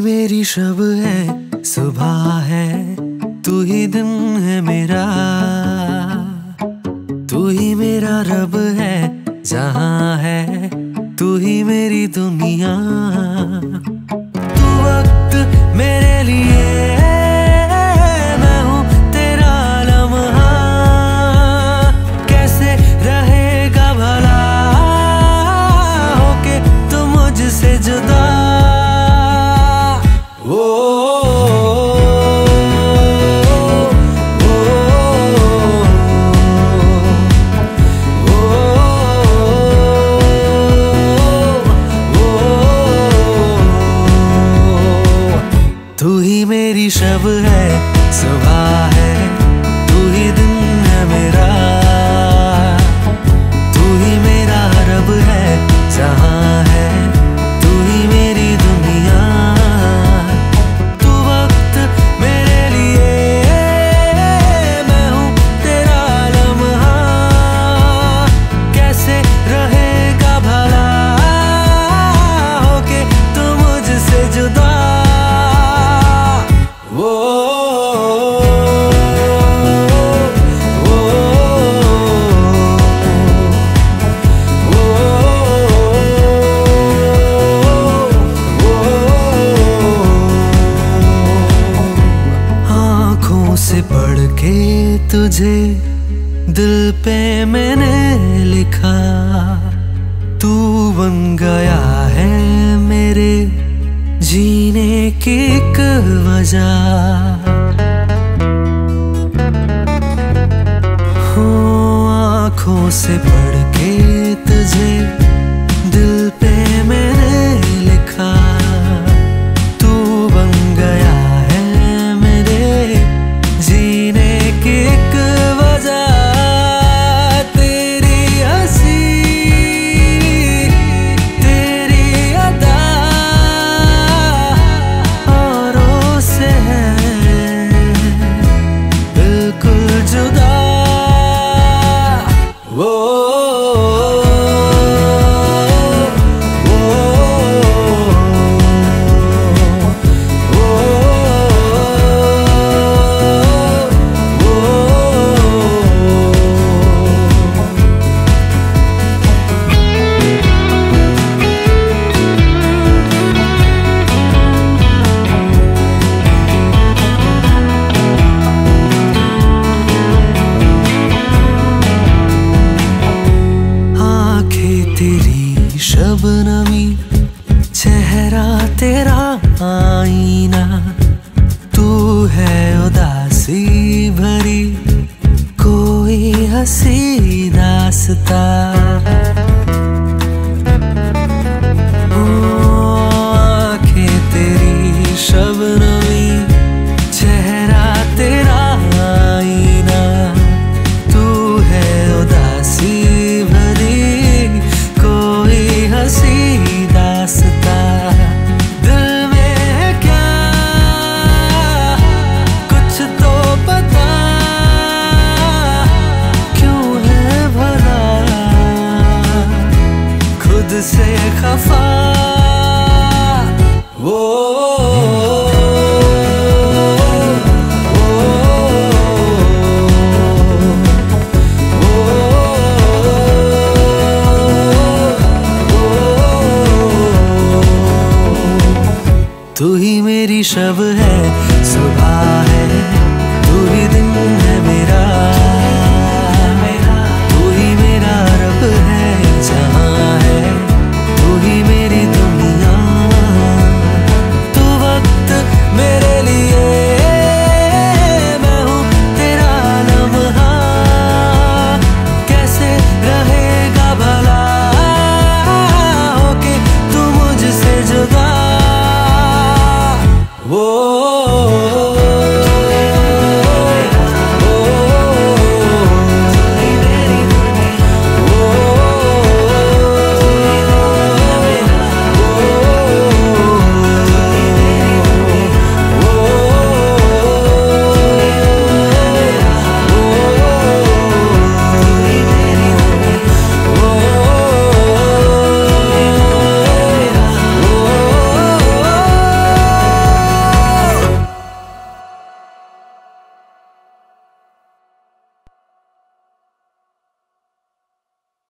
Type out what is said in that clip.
मेरी शब है, सुबह है, तू ही दिन है मेरा। तू ही मेरा रब है, जहाँ है, तू ही मेरी दुनिया। तू वक्त मेरे लिए शब है सुबह है तू ही दिन है मेरा। तू ही मेरा रब है तुझे दिल पे मैंने लिखा, तू बन गया है मेरे जीने की एक वजह। हो आँखों से पढ़ दासता से खफा वो तू ही मेरी शब है सुबह है तू ही दिन है मेरा